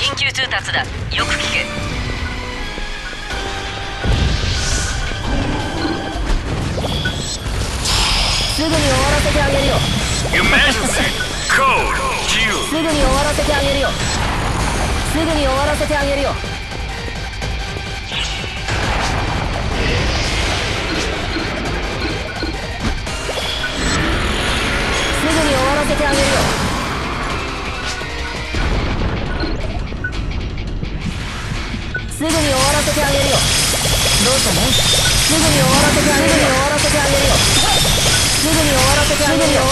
緊急通達だ。よく聞け。すぐに終わらせてあげるよ。Emergency code すぐに終わらせてあげるよ。すぐに終わらせてあげるよすぐに終わらせてあげるよ。どうしたの？すぐに終わらせてあげるよ。すぐに終わらせてあげるよ。すぐに終わらせてあげるよ